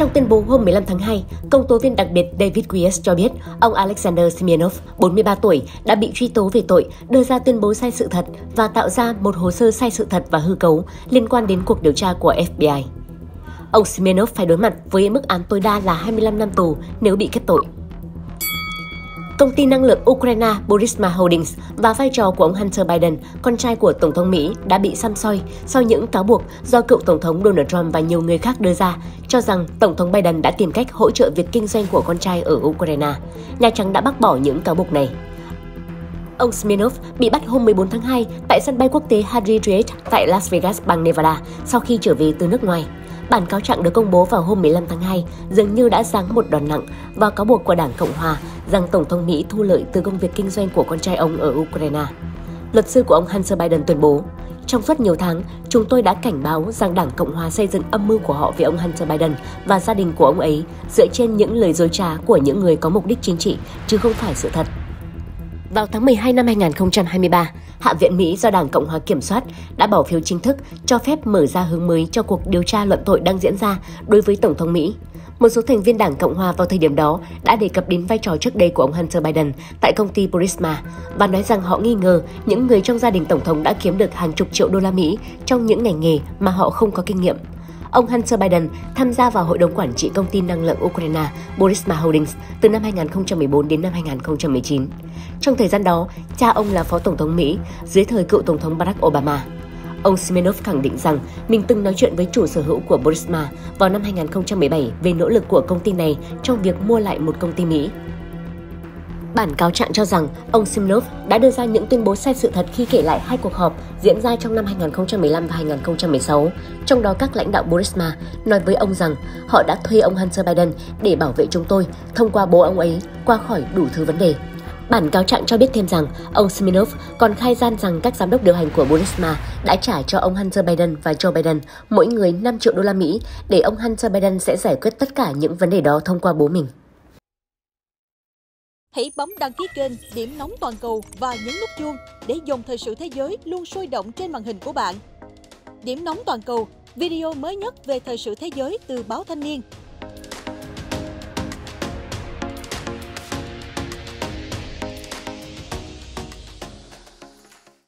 Trong tuyên bố hôm 15 tháng 2, công tố viên đặc biệt David Weiss cho biết ông Alexander Smirnov, 43 tuổi, đã bị truy tố về tội đưa ra tuyên bố sai sự thật và tạo ra một hồ sơ sai sự thật và hư cấu liên quan đến cuộc điều tra của FBI. Ông Smirnov phải đối mặt với mức án tối đa là 25 năm tù nếu bị kết tội. Công ty năng lượng Ukraine Burisma Holdings và vai trò của ông Hunter Biden, con trai của Tổng thống Mỹ, đã bị xăm soi sau những cáo buộc do cựu Tổng thống Donald Trump và nhiều người khác đưa ra, cho rằng Tổng thống Biden đã tìm cách hỗ trợ việc kinh doanh của con trai ở Ukraine. Nhà Trắng đã bác bỏ những cáo buộc này. Ông Smirnov bị bắt hôm 14 tháng 2 tại sân bay quốc tế Harry Reid tại Las Vegas, bang Nevada sau khi trở về từ nước ngoài. Bản cáo trạng được công bố vào hôm 15 tháng 2 dường như đã giáng một đòn nặng vào cáo buộc của Đảng Cộng Hòa rằng Tổng thống Mỹ thu lợi từ công việc kinh doanh của con trai ông ở Ukraine. Luật sư của ông Hunter Biden tuyên bố, trong suốt nhiều tháng, chúng tôi đã cảnh báo rằng Đảng Cộng Hòa xây dựng âm mưu của họ về ông Hunter Biden và gia đình của ông ấy dựa trên những lời dối trá của những người có mục đích chính trị, chứ không phải sự thật. Vào tháng 12 năm 2023, Hạ viện Mỹ do Đảng Cộng hòa kiểm soát đã bỏ phiếu chính thức cho phép mở ra hướng mới cho cuộc điều tra luận tội đang diễn ra đối với Tổng thống Mỹ. Một số thành viên Đảng Cộng hòa vào thời điểm đó đã đề cập đến vai trò trước đây của ông Hunter Biden tại công ty Burisma và nói rằng họ nghi ngờ những người trong gia đình Tổng thống đã kiếm được hàng chục triệu đô la Mỹ trong những ngành nghề mà họ không có kinh nghiệm ông Hunter Biden tham gia vào hội đồng quản trị công ty năng lượng Ukraine Burisma Holdings từ năm 2014 đến năm 2019. Trong thời gian đó, cha ông là phó tổng thống Mỹ dưới thời cựu tổng thống Barack Obama. Ông Smirnov khẳng định rằng mình từng nói chuyện với chủ sở hữu của Burisma vào năm 2017 về nỗ lực của công ty này trong việc mua lại một công ty Mỹ. Bản cáo trạng cho rằng ông Simlov đã đưa ra những tuyên bố sai sự thật khi kể lại hai cuộc họp diễn ra trong năm 2015 và 2016. Trong đó, các lãnh đạo Burisma nói với ông rằng họ đã thuê ông Hunter Biden để bảo vệ chúng tôi thông qua bố ông ấy qua khỏi đủ thứ vấn đề. Bản cáo trạng cho biết thêm rằng ông Simonov còn khai gian rằng các giám đốc điều hành của Burisma đã trả cho ông Hunter Biden và Joe Biden mỗi người 5 triệu đô la Mỹ để ông Hunter Biden sẽ giải quyết tất cả những vấn đề đó thông qua bố mình. Hãy bấm đăng ký kênh Điểm Nóng Toàn cầu và nhấn nút chuông để dòng thời sự thế giới luôn sôi động trên màn hình của bạn. Điểm Nóng Toàn cầu, video mới nhất về thời sự thế giới từ báo Thanh niên –